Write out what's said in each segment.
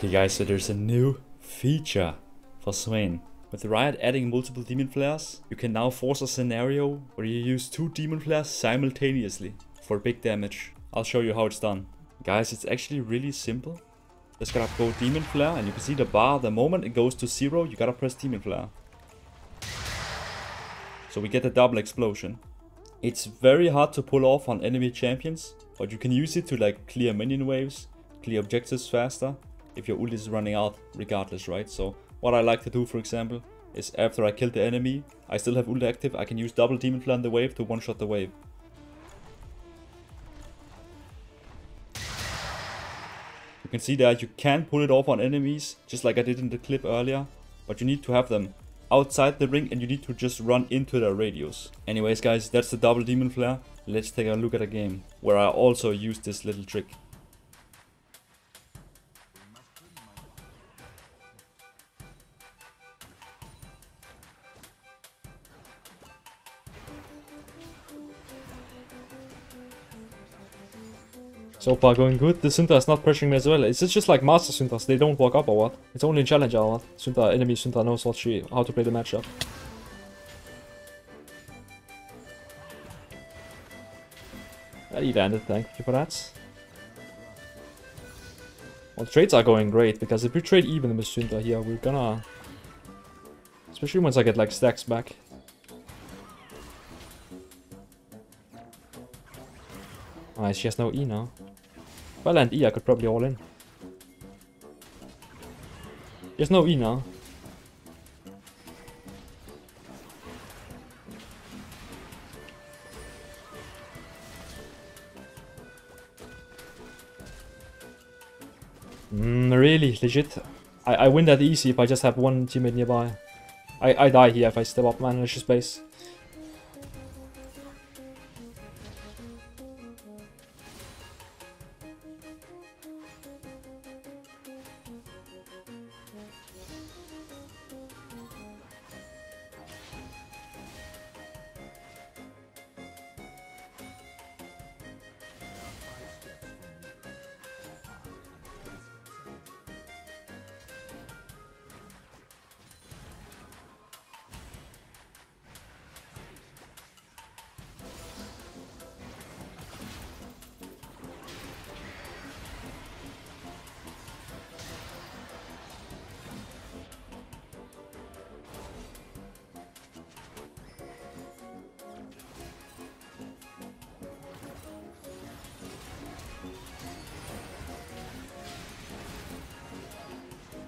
Okay guys, so there's a new feature for Swain. With Riot adding multiple demon flares, you can now force a scenario where you use two demon flares simultaneously for big damage. I'll show you how it's done. Guys, it's actually really simple. Just gotta go demon flare and you can see the bar, the moment it goes to zero, you gotta press demon flare. So we get a double explosion. It's very hard to pull off on enemy champions, but you can use it to like clear minion waves, clear objectives faster, if your ult is running out regardless, right? So what I like to do, for example, is after I kill the enemy, I still have ult active, I can use double demon flare in the wave to one-shot the wave. You can see that you can pull it off on enemies, just like I did in the clip earlier, but you need to have them outside the ring and you need to just run into their radius. Anyways guys, that's the double demon flare. Let's take a look at a game where I also used this little trick. So far going good. The Syndra is not pressuring me as well. Is it just like Master Syndras? They don't walk up or what? It's only Challenger or what? Syndra, enemy Syndra knows what she, how to play the matchup. Yeah, you landed, thank you for that. Well, trades are going great, because if we trade even with Syndra here, we're gonna... Especially once I get like stacks back. Nice, she has no E now. If I land E, I could probably all in. There's no E now. Mm, really? Legit? I, I win that easy if I just have one teammate nearby. I, I die here if I step up manage space.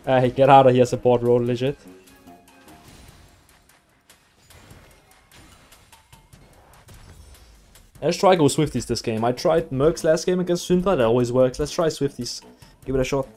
Hey, get out of here, support role, legit. Let's try go Swifties this game. I tried Mercs last game against Syndra, that always works. Let's try Swifties. Give it a shot.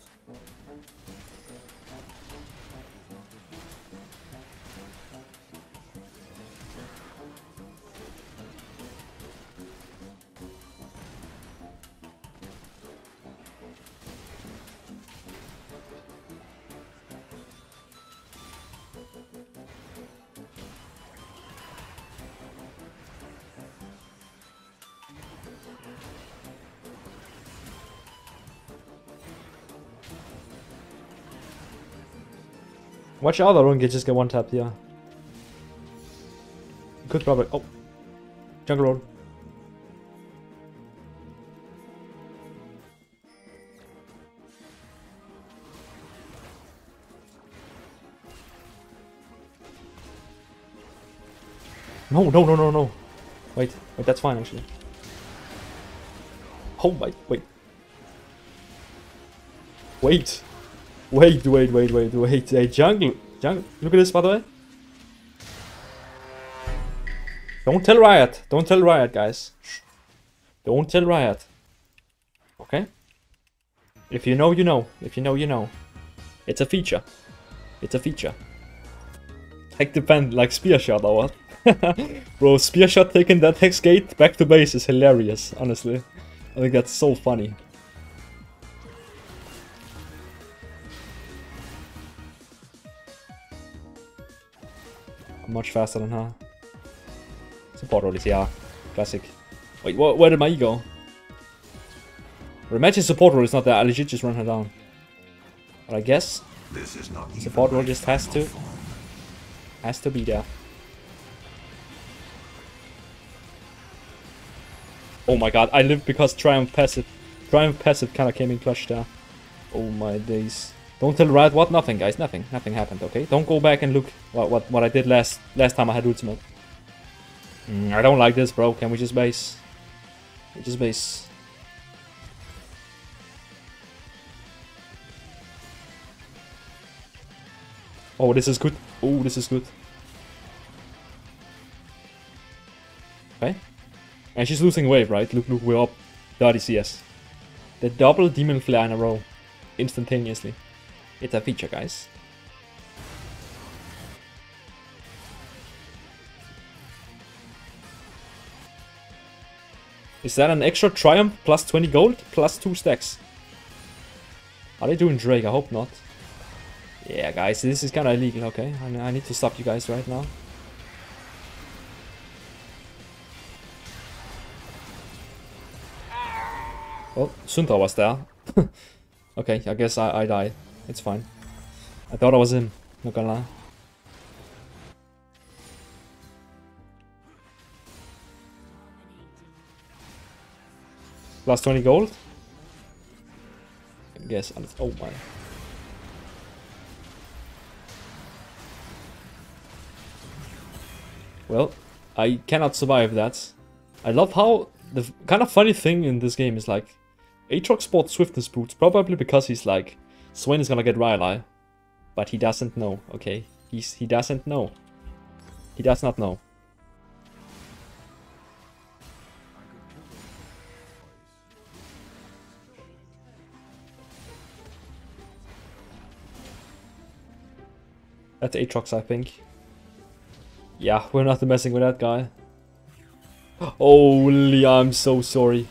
Watch out, I don't get just get one tap here. Could probably. Oh, jungle road. No, no, no, no, no. Wait, wait, that's fine actually. Oh my, wait. Wait. Wait, wait, wait, wait, wait. Hey, jungle. Jungle. Look at this, by the way. Don't tell Riot. Don't tell Riot, guys. Don't tell Riot. Okay? If you know, you know. If you know, you know. It's a feature. It's a feature. Heck depend, like spear shot or what? Bro, spear shot taking that hex gate back to base is hilarious, honestly. I think that's so funny. Much faster than her. Support rollies, yeah. Classic. Wait, wh where did my E go? Imagine support roll is not there. I legit just run her down. But I guess This is not support role just has to has to be there. Oh my god, I lived because Triumph Passive Triumph Passive kinda came in clutch there. Oh my days. Don't tell Riot what? Nothing guys, nothing. Nothing happened, okay? Don't go back and look what what, what I did last last time I had ultimate. Mm, I don't like this bro, can we just base? We just base. Oh, this is good. Oh, this is good. Okay. And she's losing wave, right? Look, look, we're up 30 CS. The double Demon Flare in a row. Instantaneously. It's a feature, guys. Is that an extra Triumph plus 20 gold plus 2 stacks? Are they doing Drake? I hope not. Yeah, guys, this is kind of illegal, okay? I, I need to stop you guys right now. Well, Sunta was there. okay, I guess I, I died. It's fine. I thought I was him, not gonna lie. Plus 20 gold? I guess, oh my. Well, I cannot survive that. I love how the kind of funny thing in this game is like Aatrox sports swiftness boots probably because he's like Swain is gonna get Rylai, but he doesn't know. Okay, he's he doesn't know. He does not know. That's Aatrox, I think. Yeah, we're not messing with that guy. Holy, I'm so sorry.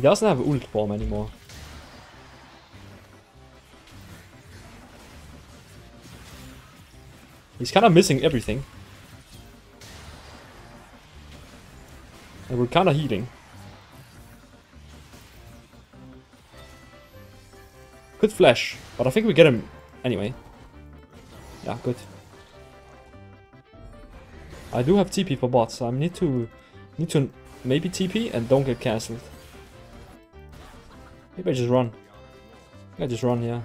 He doesn't have ult bomb anymore. He's kind of missing everything. And we're kind of healing. Good flash, but I think we get him anyway. Yeah, good. I do have TP for bots, so I need to need to maybe TP and don't get cancelled. Maybe I just run. I just run, yeah.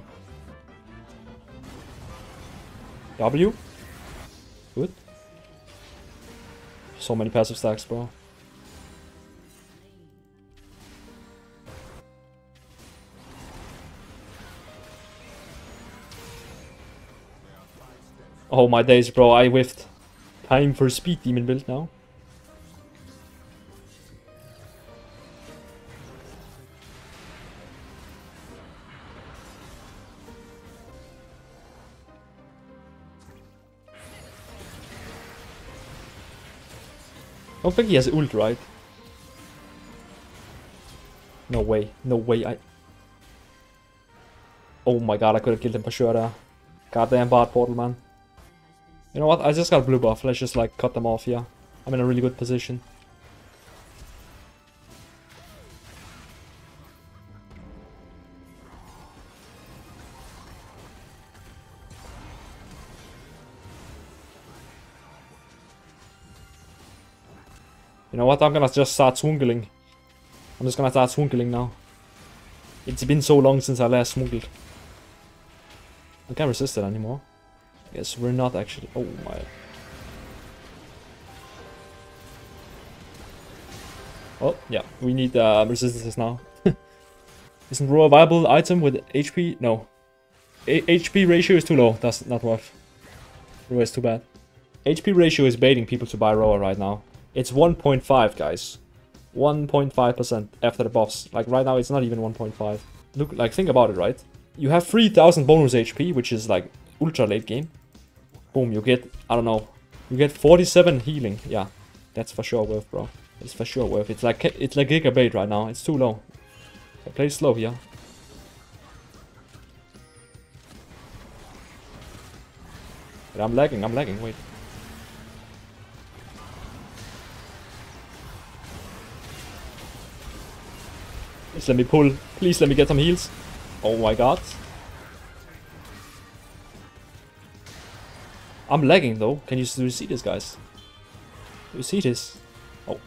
W. Good. So many passive stacks, bro. Oh my days, bro, I whiffed. Time for speed demon build now. Don't think he has ult, right? No way, no way, I... Oh my god, I could have killed him for sure there. Goddamn bot portal, man. You know what? I just got blue buff. Let's just like cut them off here. I'm in a really good position. You know what? I'm gonna just start swungling. I'm just gonna start swungling now. It's been so long since I last smuggled. I can't resist it anymore. Yes, we're not actually. Oh my. Oh, yeah, we need uh, resistances now. Isn't Roar a viable item with HP? No. A HP ratio is too low. That's not worth. Roar is too bad. HP ratio is baiting people to buy Roar right now. It's 1.5, guys. 1.5% after the buffs. Like right now, it's not even 1.5. Look, like think about it, right? You have 3000 bonus HP, which is like ultra late game. Boom, you get, I don't know, you get 47 healing. Yeah, that's for sure worth, bro. It's for sure worth. It's like it's like gigabait right now. It's too low. I play slow here. But I'm lagging, I'm lagging, wait. Please let me pull. Please let me get some heals. Oh my god. I'm lagging though. Can you, see this, guys? Do you see this? Oh.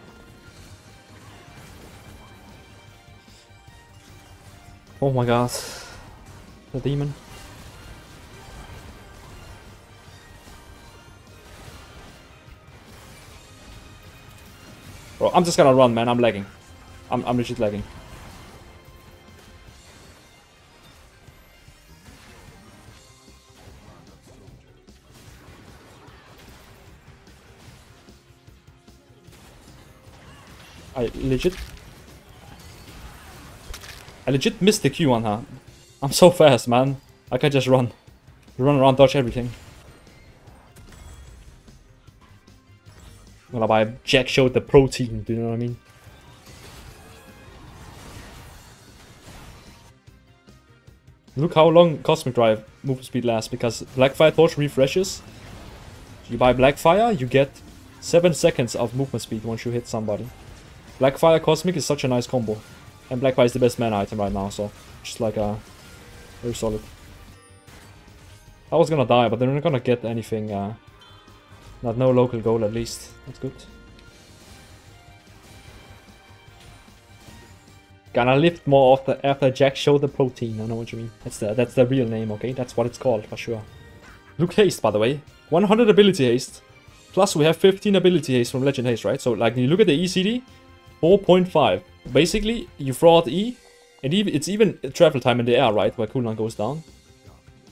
Oh my god. The demon. Bro, I'm just gonna run, man. I'm lagging. I'm, I'm legit lagging. I legit... I legit missed the Q on her. I'm so fast, man. I can just run. Run around, dodge everything. Well, I Jak'Sho the Protean, do you know what I mean? Look how long Cosmic Drive movement speed lasts, because Blackfire Torch refreshes. You buy Blackfire, you get 7 seconds of movement speed once you hit somebody. Blackfire Cosmic is such a nice combo. And Blackfire is the best mana item right now, so just like a uh, very solid. I was gonna die, but they're not gonna get anything uh, not no local goal at least. That's good. Gonna lift more after after Jak'Sho the Protean. I know what you mean. That's the that's the real name. Okay, that's what it's called for sure. Look haste by the way. 100 ability haste. Plus we have 15 ability haste from Legend Haste, right? So like you look at the ECD, 4.5. Basically, you throw out E, and it's even travel time in the air, right, where cooldown goes down.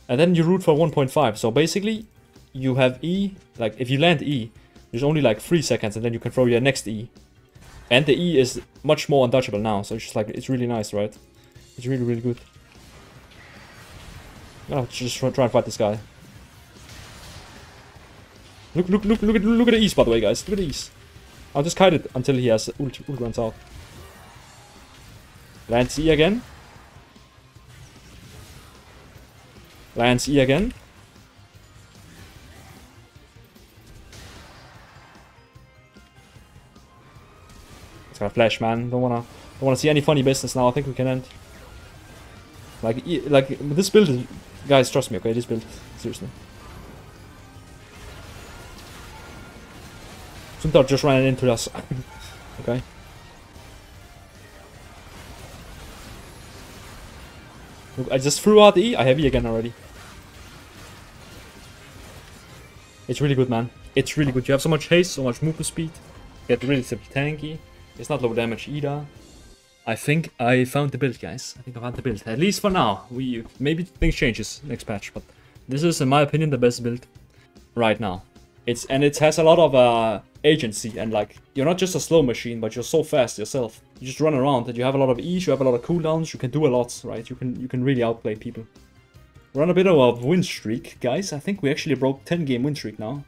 And then you root for 1.5. So basically, you have E, like if you land E, there's only like 3 seconds and then you can throw your next E. And the E is much more undodgeable now, so it's just like, it's really nice, right? It's really, really good. I'm gonna just try and fight this guy. Look, look, look, look at, look at the E's, by the way, guys. Look at the E's. I'll just kite it until he has ult, ult runs out. Lands E again. Lands E again. It's got a flash, man. Don't wanna, don't wanna see any funny business now. I think we can end. Like, like this build, guys. Trust me, okay? This build, seriously. Suntar just ran into us. okay. Look, I just threw out the E. I have E again already. It's really good, man. It's really good. You have so much haste, so much movement speed. Get really super tanky. It's not low damage either. I think I found the build, guys. I think I found the build. At least for now. We Maybe things changes next patch, but this is, in my opinion, the best build right now. It's And it has a lot of uh, agency, and like, you're not just a slow machine, but you're so fast yourself. You just run around, and you have a lot of ease, you have a lot of cooldowns, you can do a lot, right? You can, you can really outplay people. We're on a bit of a win streak, guys. I think we actually broke 10 game win streak now.